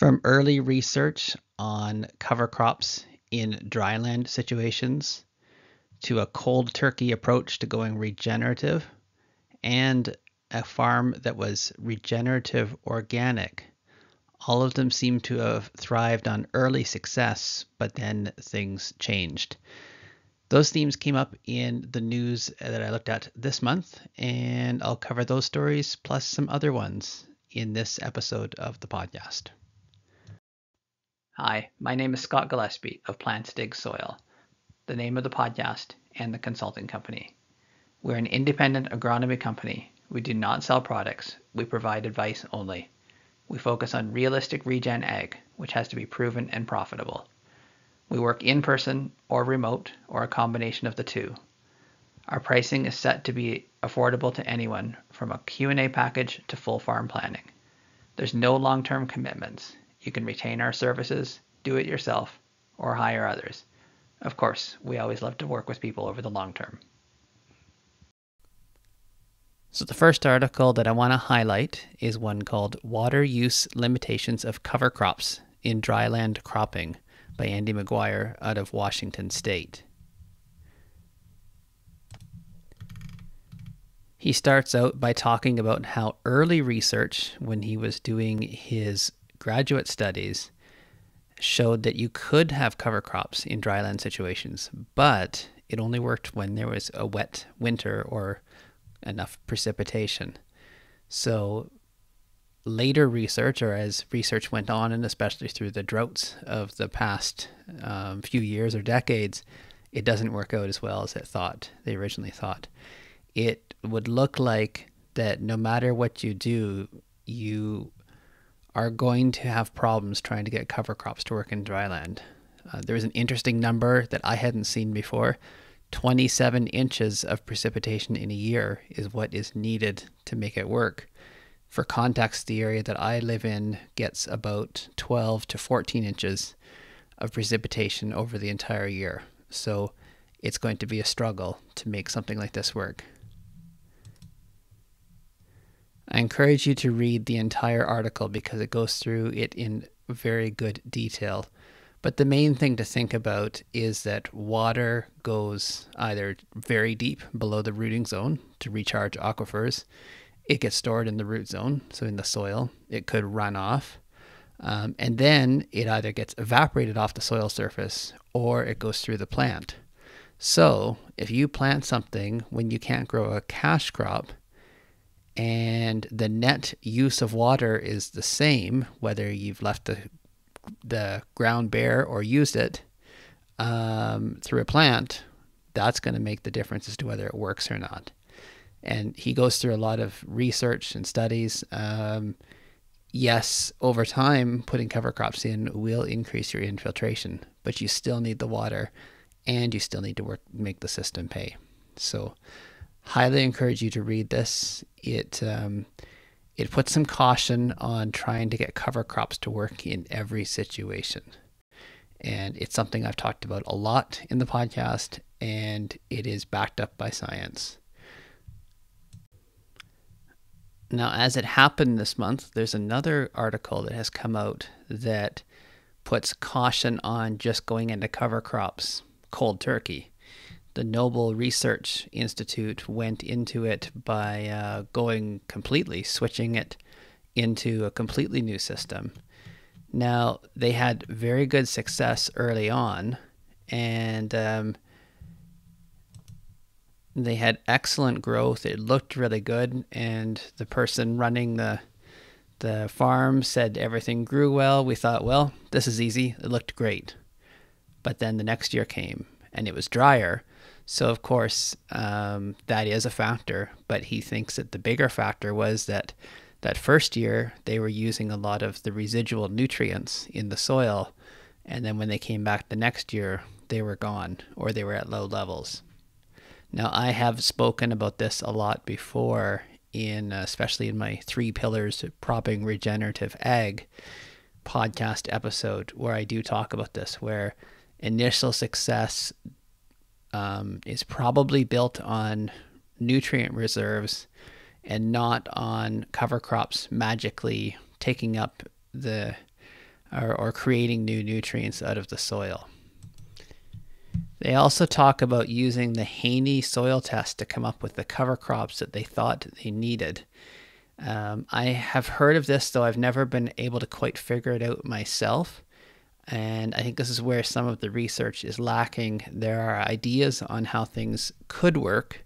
From early research on cover crops in dryland situations to a cold turkey approach to going regenerative and a farm that was regenerative organic, all of them seem to have thrived on early success, but then things changed. Those themes came up in the news that I looked at this month, and I'll cover those stories plus some other ones in this episode of the podcast. Hi, my name is Scott Gillespie of Plants Dig Soil, the name of the podcast and the consulting company. We're an independent agronomy company. We do not sell products, we provide advice only. We focus on realistic regen ag, which has to be proven and profitable. We work in person or remote or a combination of the two. Our pricing is set to be affordable to anyone from a Q&A package to full farm planning. There's no long-term commitments. You can retain our services, do it yourself, or hire others. Of course, we always love to work with people over the long term. So, the first article that I want to highlight is one called Water Use Limitations of Cover Crops in Dryland Cropping by Andy McGuire out of Washington State. He starts out by talking about how early research, when he was doing his graduate studies, showed that you could have cover crops in dryland situations, but it only worked when there was a wet winter or enough precipitation. So later research, or as research went on, and especially through the droughts of the past um, few years or decades, it doesn't work out as well as it thought they originally thought. It would look like that no matter what you do, you are going to have problems trying to get cover crops to work in dryland. Uh, an interesting number that I hadn't seen before. 27 inches of precipitation in a year is what is needed to make it work. For context, the area that I live in gets about 12 to 14 inches of precipitation over the entire year. So it's going to be a struggle to make something like this work. I encourage you to read the entire article because it goes through it in very good detail. But the main thing to think about is that water goes either very deep below the rooting zone to recharge aquifers it gets stored in the root zone, so in the soil. It could run off. Um, and then it either gets evaporated off the soil surface or it goes through the plant. So if you plant something when you can't grow a cash crop and the net use of water is the same, whether you've left the, the ground bare or used it um, through a plant, that's going to make the difference as to whether it works or not and he goes through a lot of research and studies. Um, yes, over time, putting cover crops in will increase your infiltration, but you still need the water, and you still need to work make the system pay. So, highly encourage you to read this. It um, it puts some caution on trying to get cover crops to work in every situation. And it's something I've talked about a lot in the podcast, and it is backed up by science. Now, as it happened this month, there's another article that has come out that puts caution on just going into cover crops cold turkey. The Noble Research Institute went into it by uh, going completely, switching it into a completely new system. Now, they had very good success early on, and um, they had excellent growth. It looked really good, and the person running the the farm said everything grew well. We thought, well, this is easy. It looked great. But then the next year came, and it was drier. So of course, um, that is a factor. But he thinks that the bigger factor was that that first year they were using a lot of the residual nutrients in the soil, and then when they came back the next year, they were gone or they were at low levels. Now, I have spoken about this a lot before, in uh, especially in my three pillars propping regenerative ag podcast episode, where I do talk about this, where initial success um, is probably built on nutrient reserves and not on cover crops magically taking up the or, or creating new nutrients out of the soil. They also talk about using the Haney soil test to come up with the cover crops that they thought they needed. Um, I have heard of this, though I've never been able to quite figure it out myself. And I think this is where some of the research is lacking. There are ideas on how things could work,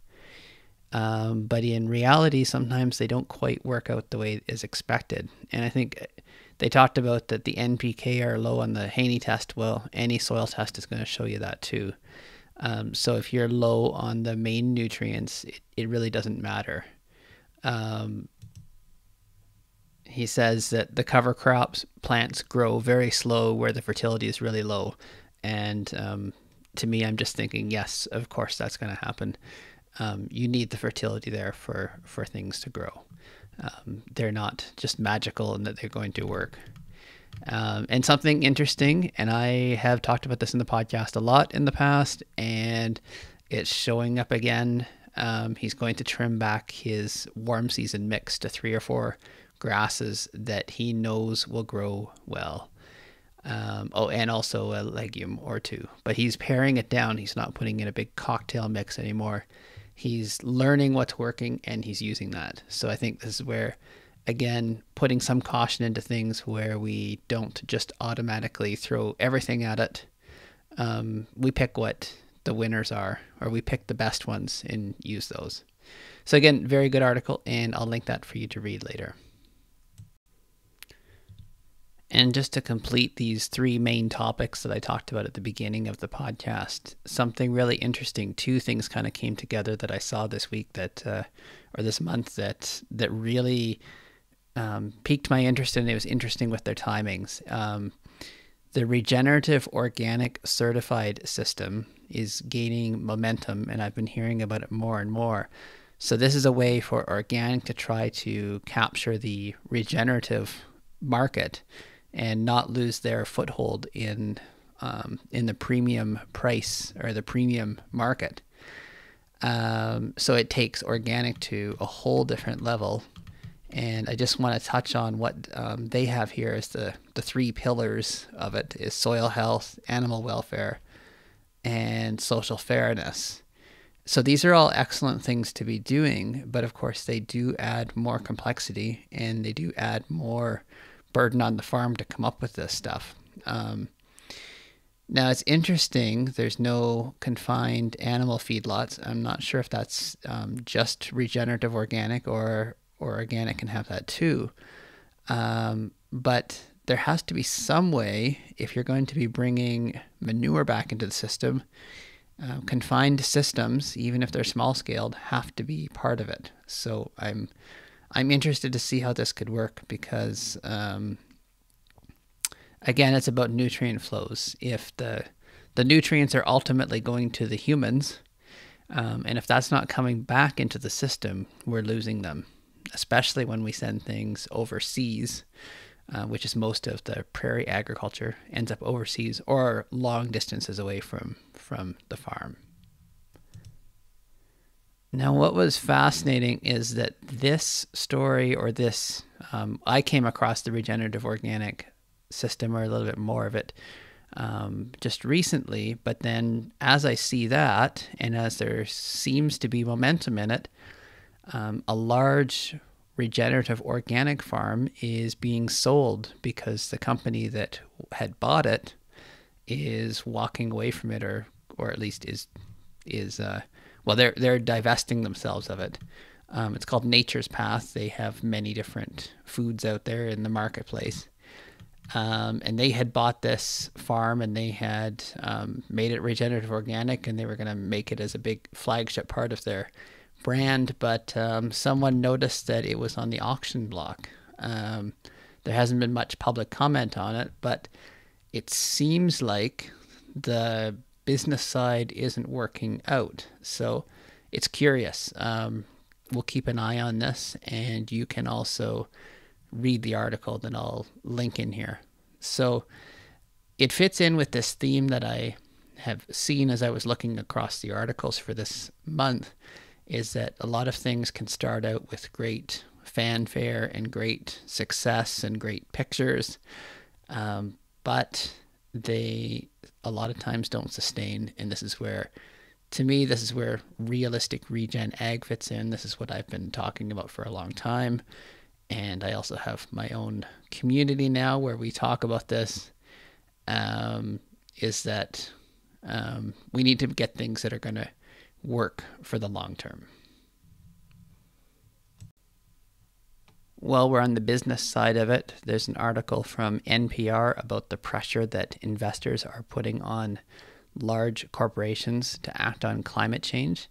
um, but in reality, sometimes they don't quite work out the way is expected. And I think they talked about that the NPK are low on the Haney test. Well, any soil test is going to show you that too. Um, so if you're low on the main nutrients, it, it really doesn't matter. Um, he says that the cover crops plants grow very slow where the fertility is really low. And um, to me, I'm just thinking, yes, of course that's going to happen. Um, you need the fertility there for, for things to grow. Um, they're not just magical and that they're going to work. Um, and something interesting, and I have talked about this in the podcast a lot in the past, and it's showing up again. Um, he's going to trim back his warm season mix to three or four grasses that he knows will grow well. Um, oh, and also a legume or two. But he's paring it down. He's not putting in a big cocktail mix anymore. He's learning what's working and he's using that. So I think this is where again, putting some caution into things where we don't just automatically throw everything at it. Um, we pick what the winners are, or we pick the best ones and use those. So, again, very good article, and I'll link that for you to read later. And just to complete these three main topics that I talked about at the beginning of the podcast, something really interesting, two things kind of came together that I saw this week that, uh, or this month that, that really um, piqued my interest and it was interesting with their timings. Um, the regenerative organic certified system is gaining momentum, and I've been hearing about it more and more. So, this is a way for organic to try to capture the regenerative market and not lose their foothold in um, in the premium price or the premium market. Um, so it takes organic to a whole different level and I just want to touch on what um, they have here as the, the three pillars of it is soil health, animal welfare, and social fairness. So these are all excellent things to be doing, but of course they do add more complexity and they do add more burden on the farm to come up with this stuff. Um, now it's interesting. There's no confined animal feedlots. I'm not sure if that's um, just regenerative organic or or organic can have that too. Um, but there has to be some way, if you're going to be bringing manure back into the system, uh, confined systems, even if they're small scaled, have to be part of it. So I'm I'm interested to see how this could work because um, again, it's about nutrient flows. If the the nutrients are ultimately going to the humans, um, and if that's not coming back into the system, we're losing them especially when we send things overseas, uh, which is most of the prairie agriculture ends up overseas or long distances away from from the farm. Now, what was fascinating is that this story or this, um, I came across the regenerative organic system or a little bit more of it um, just recently. But then, as I see that, and as there seems to be momentum in it, um, a large regenerative organic farm is being sold because the company that had bought it is walking away from it or or at least is is uh, well they're they're divesting themselves of it. Um, it's called nature's path. They have many different foods out there in the marketplace. Um, and they had bought this farm and they had um, made it regenerative organic and they were going to make it as a big flagship part of their brand, but um, someone noticed that it was on the auction block. Um, there hasn't been much public comment on it, but it seems like the business side isn't working out. So it's curious. Um, we'll keep an eye on this, and you can also read the article that I'll link in here. So it fits in with this theme that I have seen as I was looking across the articles for this month is that a lot of things can start out with great fanfare and great success and great pictures. Um, but they a lot of times don't sustain. And this is where, to me, this is where realistic regen ag fits in. This is what I've been talking about for a long time. And I also have my own community now where we talk about this. Um, is that um, we need to get things that are going to work for the long term. While we're on the business side of it, there's an article from NPR about the pressure that investors are putting on large corporations to act on climate change.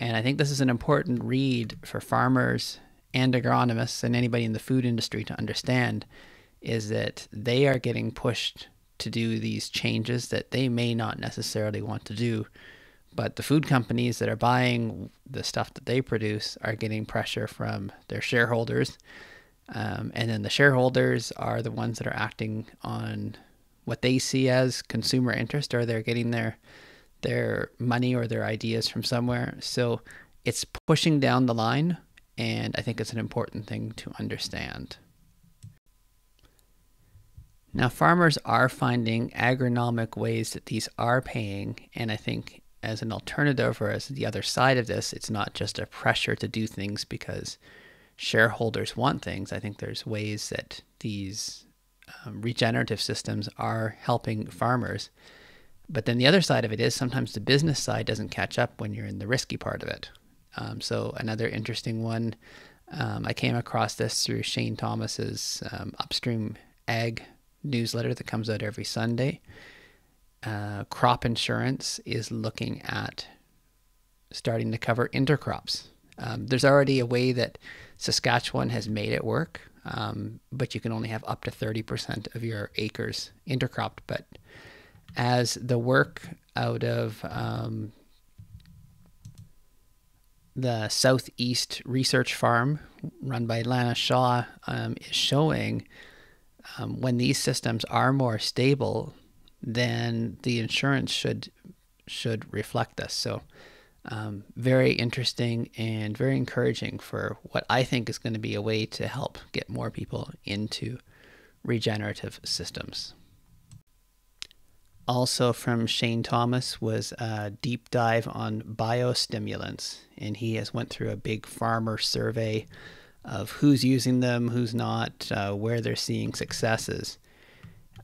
And I think this is an important read for farmers and agronomists and anybody in the food industry to understand is that they are getting pushed to do these changes that they may not necessarily want to do. But the food companies that are buying the stuff that they produce are getting pressure from their shareholders. Um, and then the shareholders are the ones that are acting on what they see as consumer interest or they're getting their their money or their ideas from somewhere. So it's pushing down the line and I think it's an important thing to understand. Now, farmers are finding agronomic ways that these are paying, and I think as an alternative or as the other side of this, it's not just a pressure to do things because shareholders want things. I think there's ways that these um, regenerative systems are helping farmers. But then the other side of it is sometimes the business side doesn't catch up when you're in the risky part of it. Um, so another interesting one, um, I came across this through Shane Thomas's um, Upstream Ag newsletter that comes out every Sunday. Uh, crop insurance is looking at starting to cover intercrops. Um, there's already a way that Saskatchewan has made it work, um, but you can only have up to 30% of your acres intercropped. But as the work out of um, the Southeast Research Farm, run by Lana Shaw, um, is showing, um, when these systems are more stable, then the insurance should should reflect this. So, um, very interesting and very encouraging for what I think is going to be a way to help get more people into regenerative systems. Also, from Shane Thomas was a deep dive on biostimulants, and he has went through a big farmer survey of who's using them, who's not, uh, where they're seeing successes.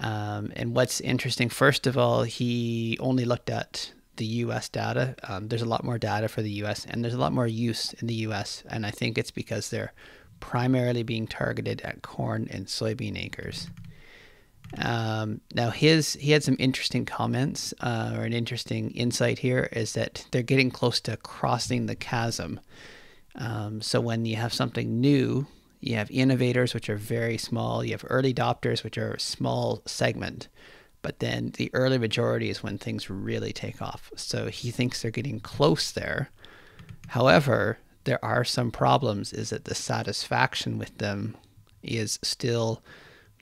Um, and what's interesting, first of all, he only looked at the US data. Um, there's a lot more data for the US, and there's a lot more use in the US. And I think it's because they're primarily being targeted at corn and soybean acres. Um, now, his he had some interesting comments uh, or an interesting insight here is that they're getting close to crossing the chasm. Um, so when you have something new, you have innovators, which are very small. You have early adopters, which are a small segment. But then the early majority is when things really take off. So he thinks they're getting close there. However, there are some problems, is that the satisfaction with them is still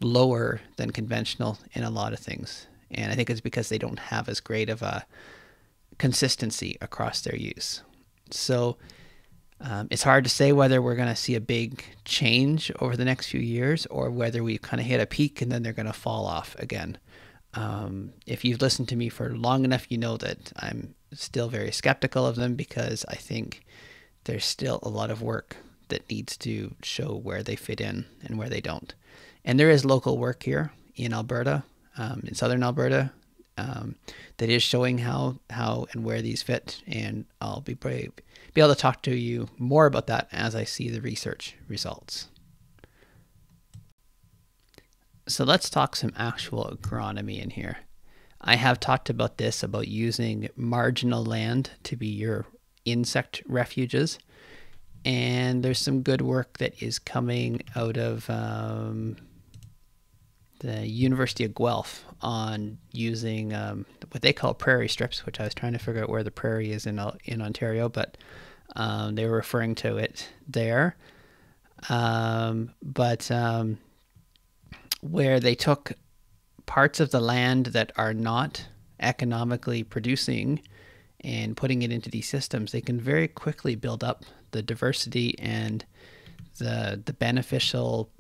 lower than conventional in a lot of things. And I think it's because they don't have as great of a consistency across their use. So um, it's hard to say whether we're going to see a big change over the next few years or whether we kind of hit a peak and then they're going to fall off again. Um, if you've listened to me for long enough, you know that I'm still very skeptical of them because I think there's still a lot of work that needs to show where they fit in and where they don't. And there is local work here in Alberta, um, in southern Alberta, um, that is showing how how and where these fit. And I'll be brave be able to talk to you more about that as I see the research results. So let's talk some actual agronomy in here. I have talked about this about using marginal land to be your insect refuges. And there's some good work that is coming out of um, the University of Guelph on using um, what they call prairie strips, which I was trying to figure out where the prairie is in in Ontario, but um, they were referring to it there. Um, but um, where they took parts of the land that are not economically producing and putting it into these systems, they can very quickly build up the diversity and the the beneficial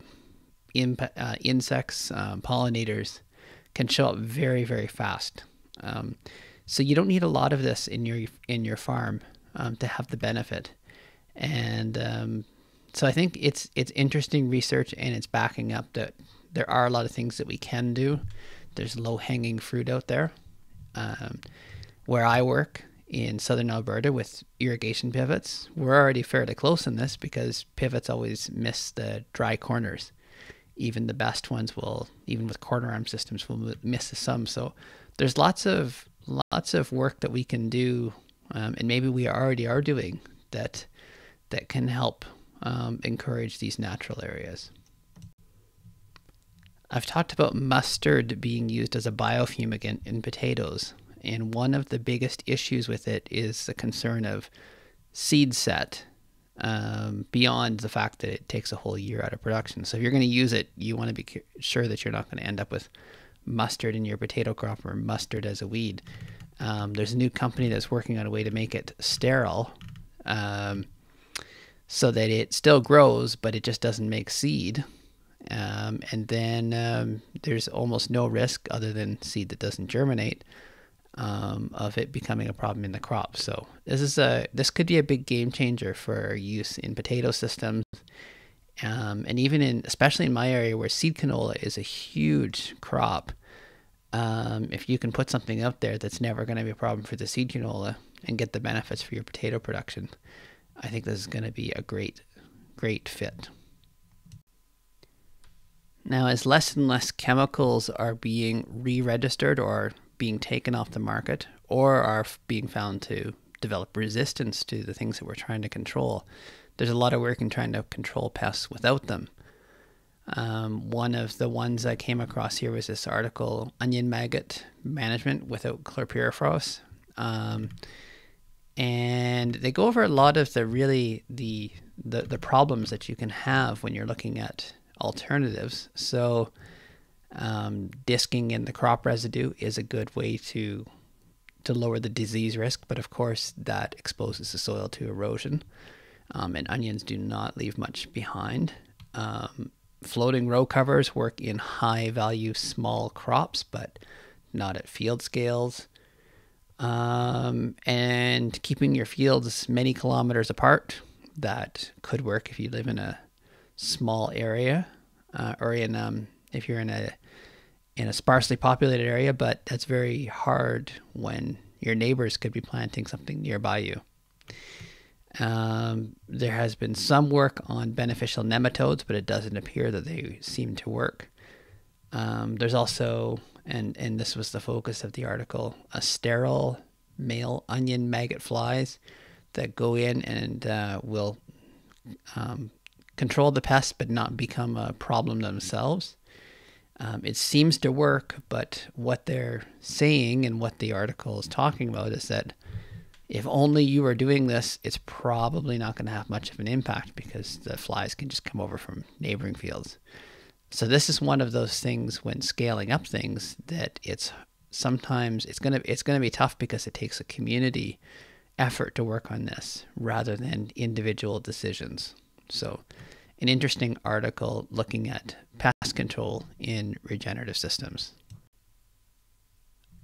imp- uh, insects, um, pollinators can show up very, very fast. Um, so you don't need a lot of this in your in your farm um, to have the benefit. And um, so I think it's it's interesting research, and it's backing up that there are a lot of things that we can do. There's low hanging fruit out there. Um, where I work in southern Alberta with irrigation pivots, we're already fairly close in this because pivots always miss the dry corners. Even the best ones will, even with corner arm systems, will miss some. So there's lots of lots of work that we can do, um, and maybe we already are doing that that can help um, encourage these natural areas. I've talked about mustard being used as a biofumigant in potatoes, and one of the biggest issues with it is the concern of seed set um, beyond the fact that it takes a whole year out of production. So if you're going to use it, you want to be sure that you're not going to end up with mustard in your potato crop or mustard as a weed. Um, there's a new company that's working on a way to make it sterile um, so that it still grows, but it just doesn't make seed. Um, and then um, there's almost no risk other than seed that doesn't germinate um, of it becoming a problem in the crop. So this is a this could be a big game changer for use in potato systems, um, and even in especially in my area where seed canola is a huge crop. Um, if you can put something out there that's never going to be a problem for the seed canola and get the benefits for your potato production, I think this is going to be a great, great fit. Now, as less and less chemicals are being re registered or being taken off the market or are being found to develop resistance to the things that we're trying to control. There's a lot of work in trying to control pests without them. Um, one of the ones I came across here was this article, Onion Maggot Management Without Chlorpyrifos. Um, and they go over a lot of the really the, the the problems that you can have when you're looking at alternatives. So um, disking in the crop residue is a good way to to lower the disease risk, but of course that exposes the soil to erosion. Um, and onions do not leave much behind. Um, floating row covers work in high value small crops, but not at field scales. Um, and keeping your fields many kilometers apart, that could work if you live in a small area uh, or in if you're in a in a sparsely populated area, but that's very hard when your neighbors could be planting something nearby you. Um, there has been some work on beneficial nematodes, but it doesn't appear that they seem to work. Um, there's also, and, and this was the focus of the article, a sterile male onion maggot flies that go in and uh, will um, control the pest but not become a problem themselves. Um, it seems to work, but what they're saying and what the article is talking about is that if only you are doing this, it's probably not going to have much of an impact because the flies can just come over from neighboring fields. So this is one of those things when scaling up things that it's sometimes it's going to it's going to be tough because it takes a community effort to work on this rather than individual decisions. So an interesting article looking at pest control in regenerative systems.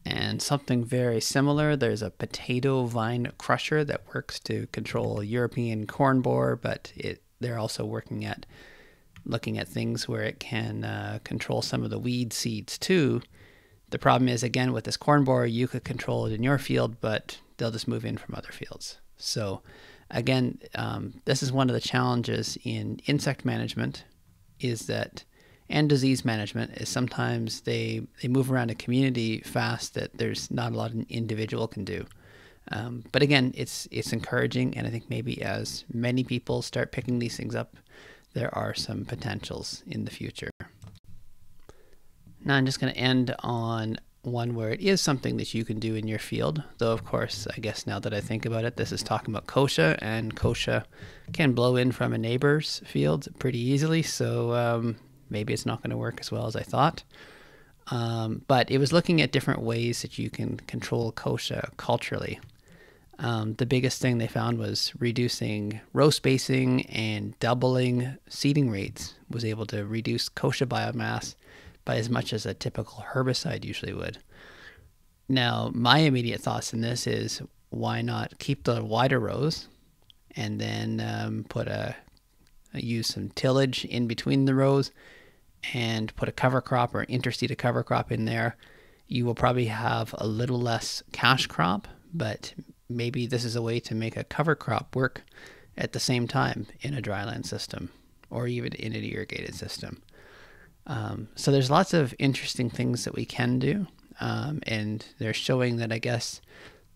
And something very similar, there's a potato vine crusher that works to control European corn borer, but it, they're also working at looking at things where it can uh, control some of the weed seeds too. The problem is, again, with this corn borer, you could control it in your field, but they'll just move in from other fields. So again, um, this is one of the challenges in insect management is that and disease management is sometimes they they move around a community fast that there's not a lot an individual can do. Um, but again, it's it's encouraging, and I think maybe as many people start picking these things up, there are some potentials in the future. Now I'm just going to end on one where it is something that you can do in your field. Though, of course, I guess now that I think about it, this is talking about kochia, and kochia can blow in from a neighbor's field pretty easily. So um, maybe it's not going to work as well as I thought. Um, but it was looking at different ways that you can control kochia culturally. Um, the biggest thing they found was reducing row spacing and doubling seeding rates was able to reduce kochia biomass by as much as a typical herbicide usually would. Now, my immediate thoughts in this is why not keep the wider rows and then um, put a use some tillage in between the rows and put a cover crop or interseed a cover crop in there. You will probably have a little less cash crop, but maybe this is a way to make a cover crop work at the same time in a dryland system or even in an irrigated system. Um, so there's lots of interesting things that we can do. Um, and they're showing that I guess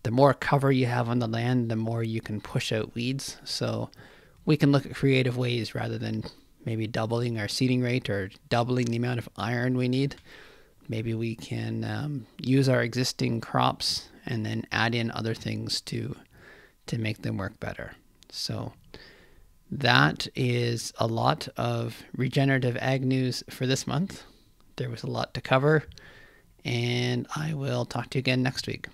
the more cover you have on the land, the more you can push out weeds. So we can look at creative ways rather than maybe doubling our seeding rate or doubling the amount of iron we need. Maybe we can um, use our existing crops and then add in other things to to make them work better. So that is a lot of regenerative ag news for this month. There was a lot to cover, and I will talk to you again next week.